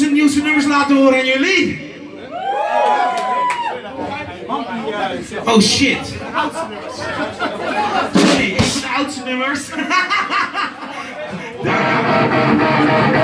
zijn nieuwste nummers laten horen aan jullie. Oh shit. Een van de oudste nummers.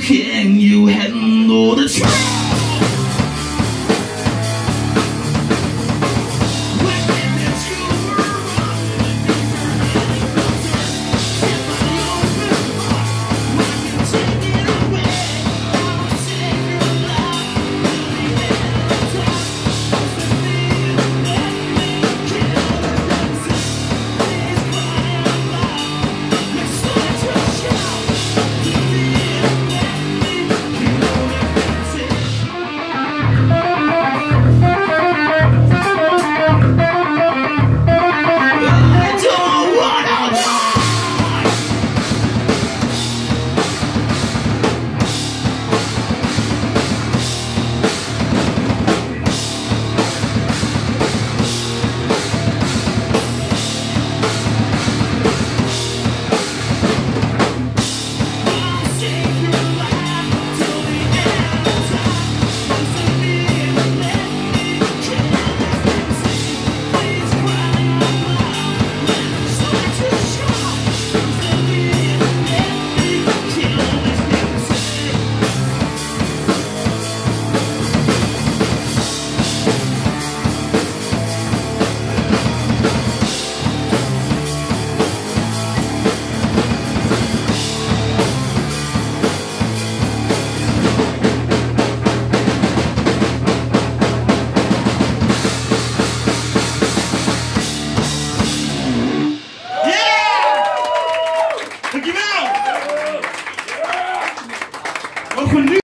can you handle the truth?